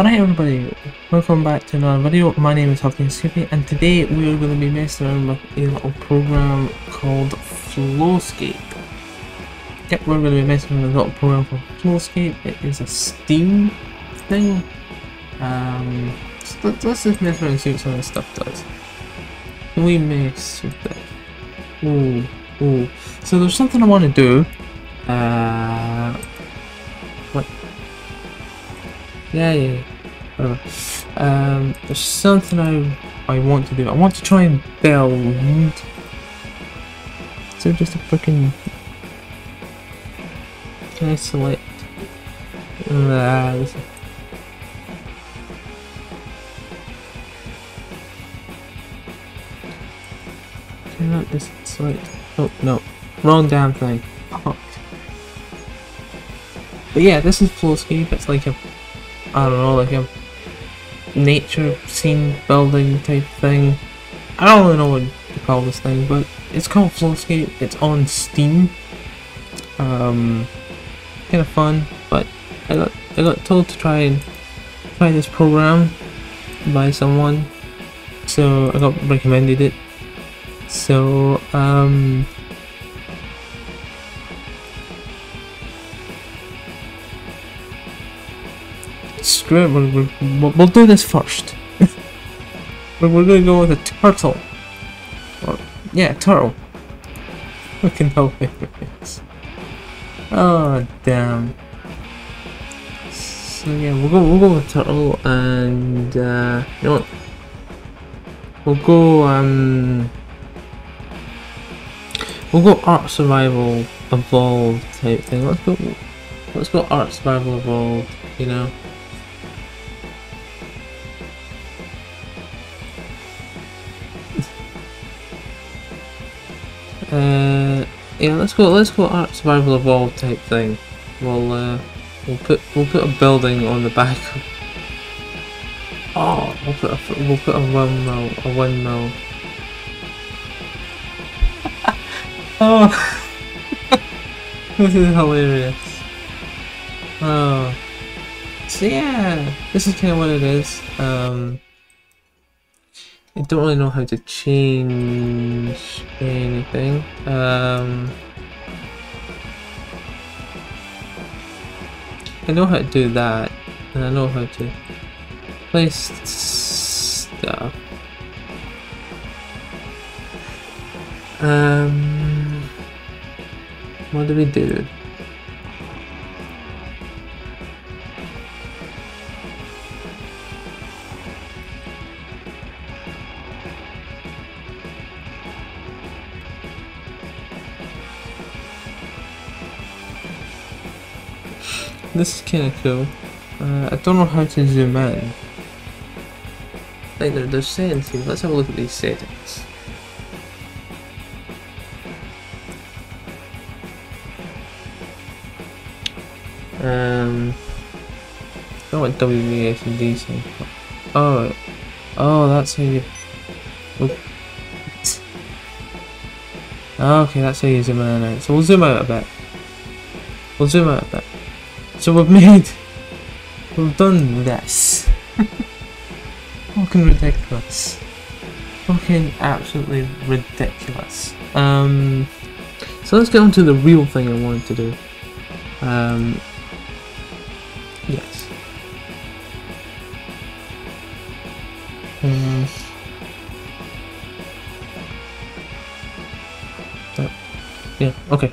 Alright everybody, welcome back to another video. My name is Huffy Skippy and today we are going to be messing around with a little program called Flowscape. Yep, we're going to be messing with a little program called Flowscape. It is a Steam thing. Um, so let- let's just mess around and see what some of this stuff does. Can we mess with it? Ooh, ooh. So there's something I want to do. Uh, what? Yeah, yeah. Whatever. Um, there's something I I want to do. I want to try and build. There just a freaking? Can I select? Ah, this just select? Oh no, wrong damn thing. Fuck. But yeah, this is Flowscape. It's like a, I don't know, like a nature scene building type thing. I don't really know what to call this thing, but it's called Flowscape. It's on Steam. Um, kind of fun, but I got I got told to try and try this program by someone, so I got recommended it. So um, screw it, we're, we'll, we'll do this first. we're, we're gonna go with a turtle. Or, yeah, turtle. Fucking hell, face. Oh damn. So yeah, we'll go we'll go with turtle and uh you know what? We'll go um We'll go Ark Survival Evolved type thing. Let's go let's go Ark Survival Evolved, you know. Uh, yeah, let's go. Let's go Ark Survival Evolved type thing. We'll uh, we'll put we'll put a building on the back. Oh, we'll put a we'll put a windmill a windmill. oh, this is hilarious. Oh, so yeah, this is kind of what it is. Um. I don't really know how to change anything. Um, I know how to do that, and I know how to place stuff. Um, what do we do? This is kind of cool. Uh, I don't know how to zoom in. Like there, there's settings here. Let's have a look at these settings. Um, don't what WVS and D stand. Oh, oh, that's how you. Oop. Okay, that's how you zoom in and out. So we'll zoom out a bit. We'll zoom out a bit. So we've made, we've done this. Fucking ridiculous. Fucking absolutely ridiculous. Um, so let's get on to the real thing I wanted to do. Um, yes. Um, yeah, okay.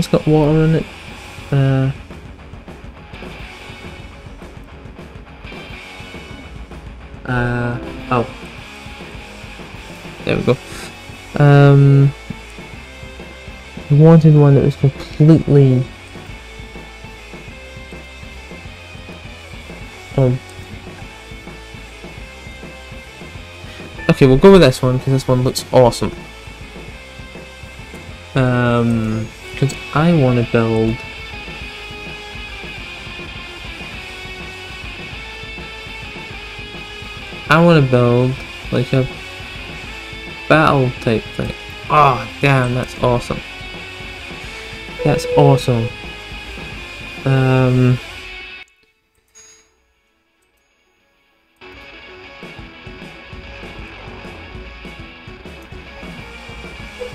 It's got water in it. Uh, uh, oh. There we go. Um, I wanted one that was completely. Um, okay, we'll go with this one because this one looks awesome. Um, because I want to build. I want to build like a battle type thing. Oh, damn, that's awesome. That's awesome. Um,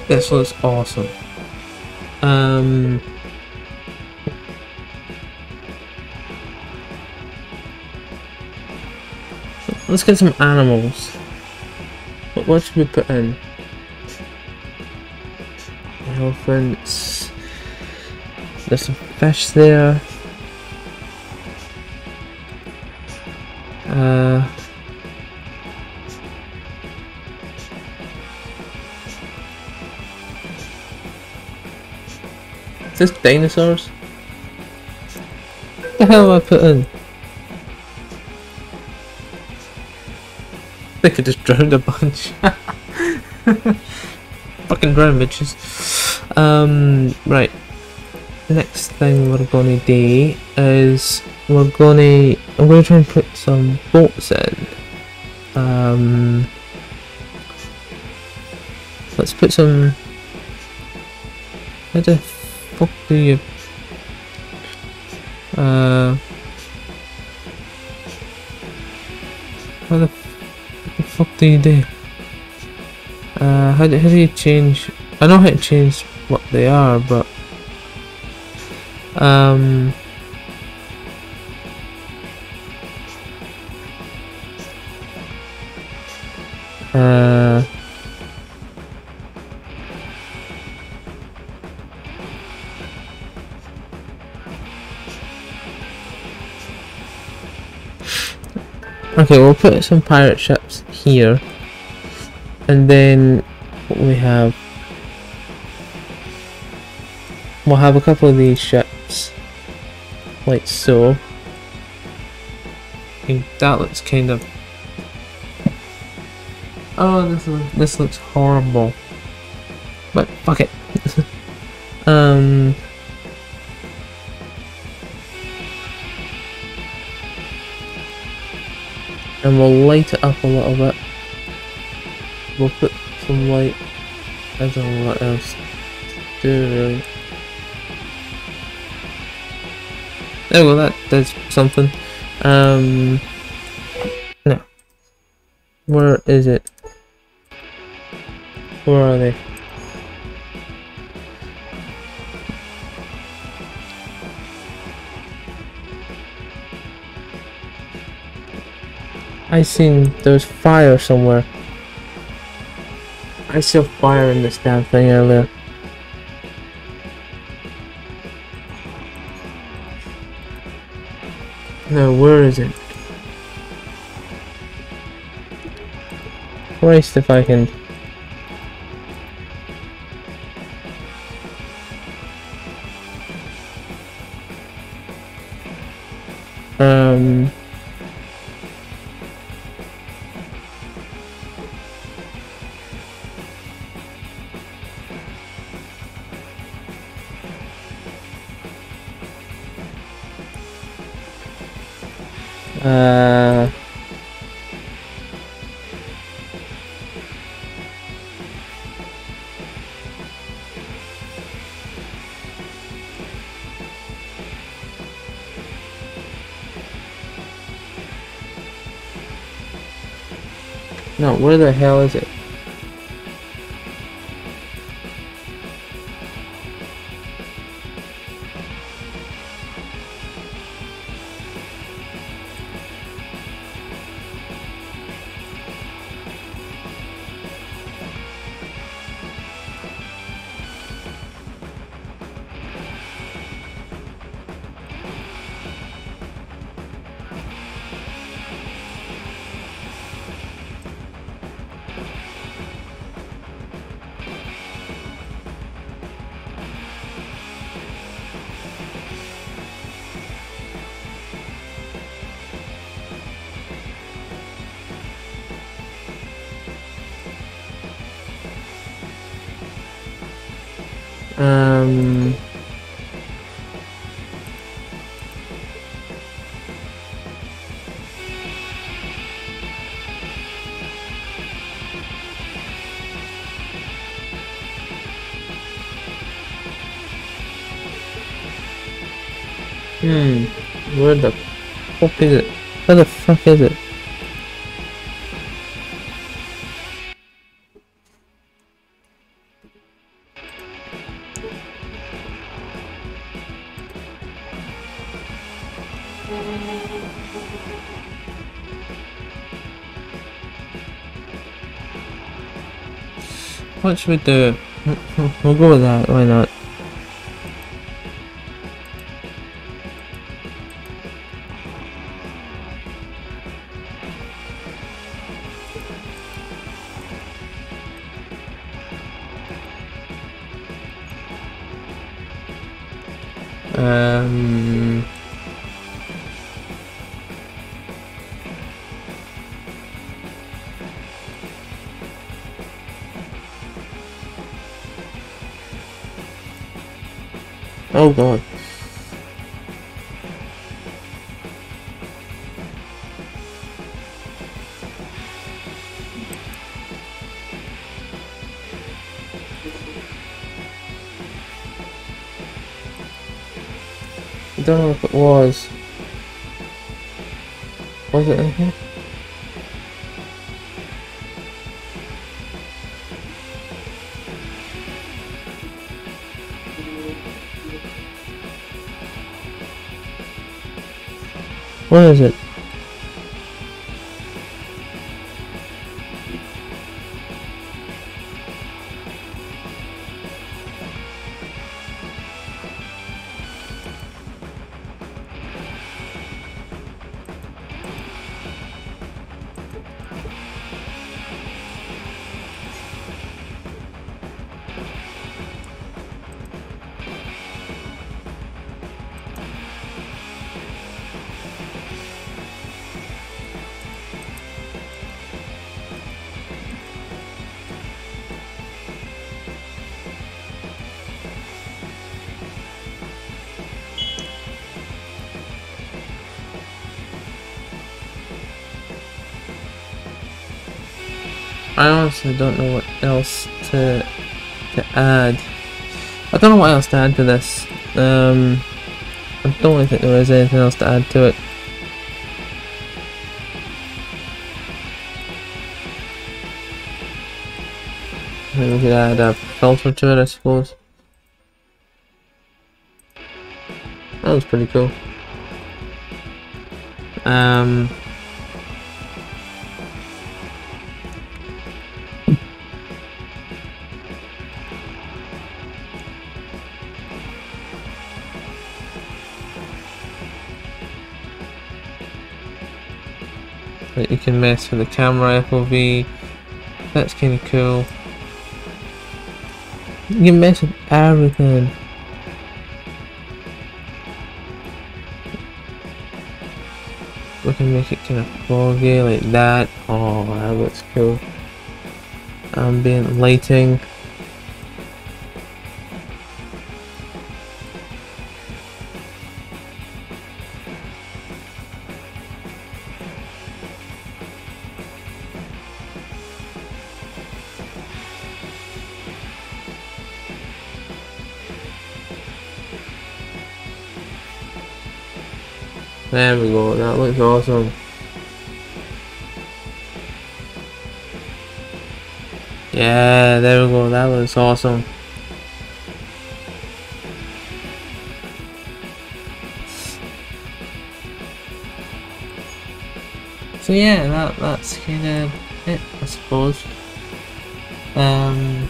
this looks awesome. Um, let's get some animals. What, what should we put in? Elephants. There's some fish there. Uh, is this dinosaurs? What the hell have I put in? I think I just drowned a bunch. Fucking drown bitches. Um, right next thing we're gonna do is we're gonna I'm gonna try and put some boats in. Um, let's put some. How the fuck do you? Uh, how the, what the fuck do you do? Uh, how do, how do you change? I know how to change what they are, but um, okay, we'll put some pirate ships here, and then we have we'll have a couple of these ships like so. And that looks kind of... Oh, this, this looks horrible. But, fuck it. um... And we'll light it up a little bit. We'll put some light. I don't know what else to do really. Oh well, that does something. Um, no. Where is it? Where are they? I seen there's fire somewhere. I saw fire in this damn thing earlier. No, where is it? Christ, if I can... Um... no, where the hell is it? Um, Hmm, where the fuck is it? Where the fuck is it? What should we do? We'll go with that, why not? Um, oh god. I don't know if it was. Was it in here? Where is it? I honestly don't know what else to to add. I don't know what else to add to this. Um, I don't really think there is anything else to add to it. Maybe we could add a filter to it, I suppose. That was pretty cool. Um, Like you can mess with the camera FOV. That's kind of cool. You can mess with everything. We can make it kind of foggy like that. Oh, that looks cool. Ambient lighting. There we go, that looks awesome. Yeah, there we go, that looks awesome. So yeah, that that's kind of it, I suppose. Um,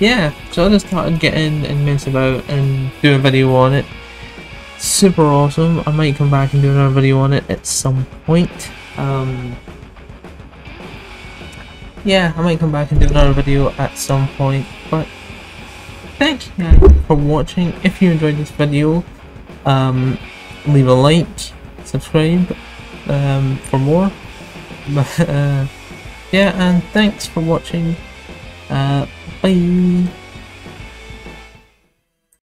yeah, so I just I'd in and mess about and do a video on it super awesome. I might come back and do another video on it at some point. Um, yeah, I might come back and do another video at some point. But thank you guys for watching. If you enjoyed this video, um, leave a like, subscribe um, for more. But uh, yeah, and thanks for watching. Uh, bye.